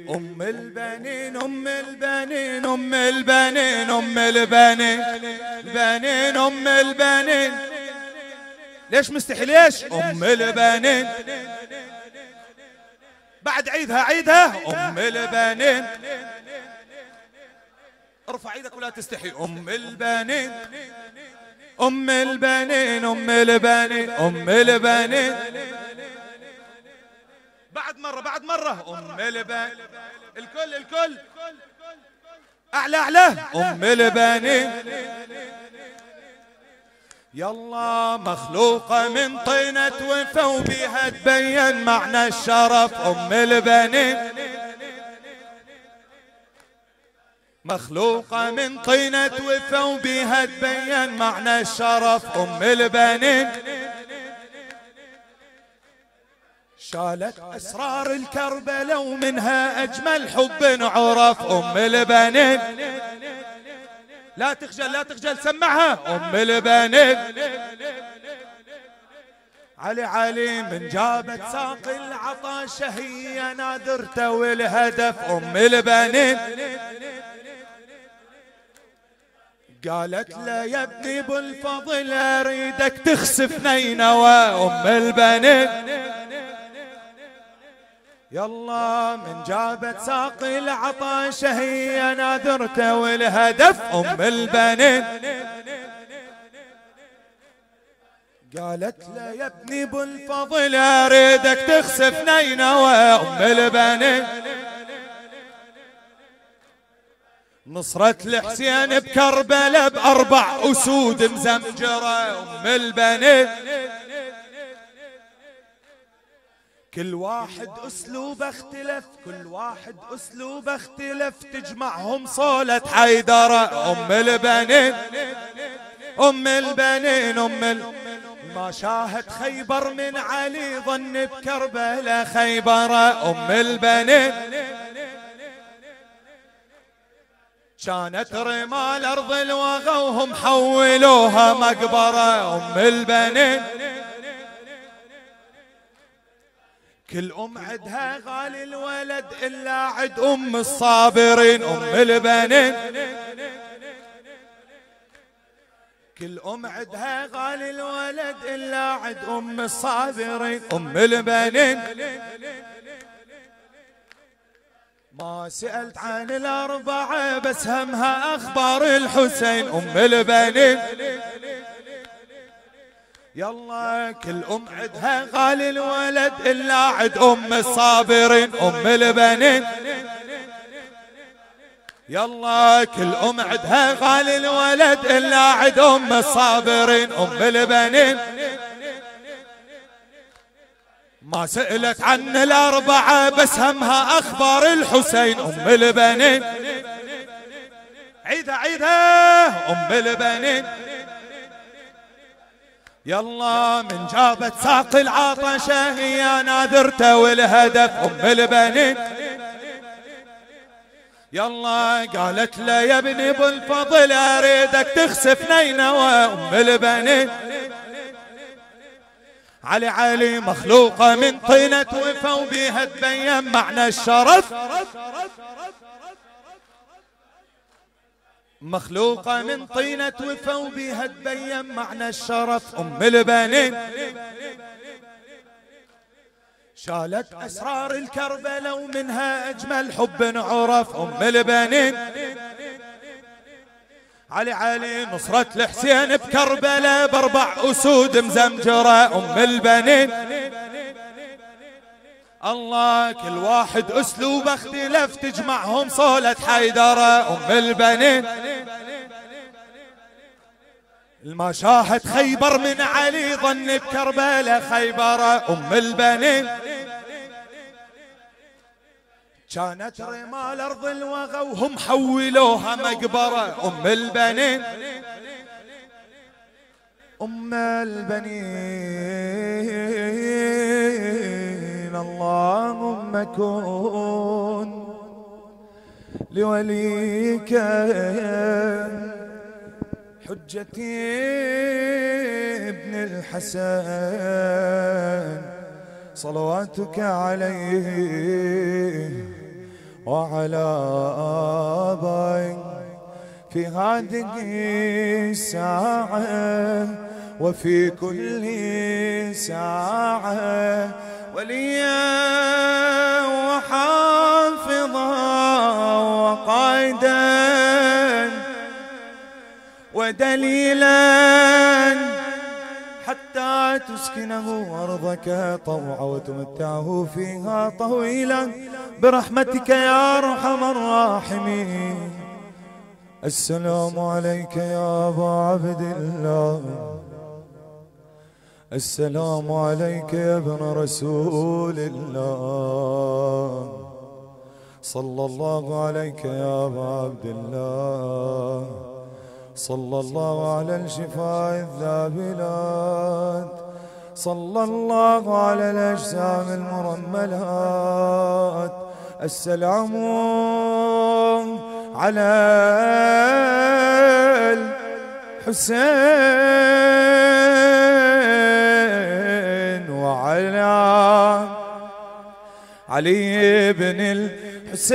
أم البنين أم البنين أم البنين أم البنين البنين أم البنين. ليش مستحي ليش؟ أم البنين. بعد عيدها عيدها. أم البنين. ارفع إيدك ولا تستحي. أم البنين. أم البنين أم البنين أم البنين. بعد مرة بعد مرة. أم البنين الكل الكل. أعلى أعلى. أم البنين يلا مخلوقة من طينة وفا وبيها تبين معنى الشرف. أم البنين مخلوقة من طينة وفا وبيها تبين معنى الشرف. أم البنين شالت أسرار الكربلة ومنها أجمل حب عرف أم البنين. لا تخجل لا تخجل سمعها. أم البنين. علي علي من جابت ساق العطاشة هي نادرته والهدف أم البنين. قالت له يا ابني بالفضل أريدك تخسف نينوى أم البنين. يلا من جابت ساقي العطاشة هي ناذرته والهدف أم البنين. قالت له يا ابني بالفضل أريدك تخسف نينوى أم البنين. نصرة الحسين بكربلاء بأربع أسود مزمجرة أم البنين. كل واحد أسلوبه اختلف كل واحد أسلوبه اختلف. تجمعهم صولة حيدرة أم البنين. أم البنين. أم ال... ما شاهد خيبر من علي ظن بكربلاء خيبر. أم البنين. كانت رمال أرض الوغى وهم حولوها مقبرة. أم البنين. كل أم عدها غالي الولد إلا عد أم الصابرين أم البنين. كل أم عدها غالي الولد إلا عد أم الصابرين. أم البنين. ما سألت عن الأربعة بس همها أخبار الحسين. أم البنين. يلا كل أم عدها غالي الولد إلا عد أم الصابرين أم البنين. يلا كل أم عدها غالي الولد إلا عد أم الصابرين أم البنين. ما سألت عن الأربعة بس همها أخبار الحسين أم البنين. عيدها عيدها أم البنين. يلا من جابت ساق العطشة هي ناذرته والهدف أم البنين. يلا قالت له يا ابني بالفضل أريدك تخسف نينوى أم البنين. علي علي مخلوقة من طينة وفا وبيها تبين معنى الشرف. مخلوقة من طينة وفا وبيها تبين معنى الشرف. أم البنين. شالت أسرار الكربلة ومنها أجمل حب عرف. أم البنين. علي علي نصرة الحسين بكربلاء بأربع أسود مزمجرة. أم البنين. الله كل واحد أسلوب اختلف تجمعهم صولة حيدرة أم البنين. المشاهد خيبر من علي ظن بكربلاء خيبرة أم البنين. كانت رمال ارض الوغى وهم حولوها مقبرة أم البنين. أم البنين. اللهم كن لوليك حجتي ابن الحسن صلواتك عليه وعلى آبائي في هذه الساعة وفي كل ساعة وليا وحافظا وقائدا ودليلا حتى تسكنه أرضك طوعا وتمتعه فيها طويلا. برحمتك يا أرحم الراحمين. السلام عليك يا أبا عبد الله. السلام عليك يا ابن رسول الله. صلى الله عليك يا أبا عبد الله. صلى الله على الشفاء الذابلات. صلى الله على الأجسام المرملات. السلام على الحسين. علي بن الحسين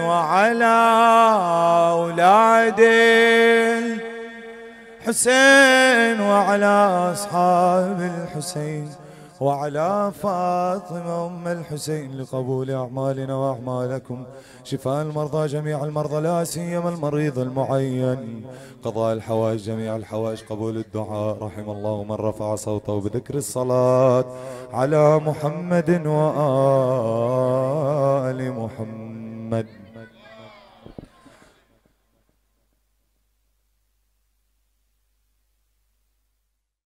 وعلى أولاد الحسين وعلى أصحاب الحسين. وعلى فاطمة أم الحسين لقبول أعمالنا وأعمالكم. شفاء المرضى جميع المرضى لا سيما المريض المعين. قضاء الحوائج جميع الحوائج قبول الدعاء. رحم الله من رفع صوته بذكر الصلاة على محمد وآل محمد.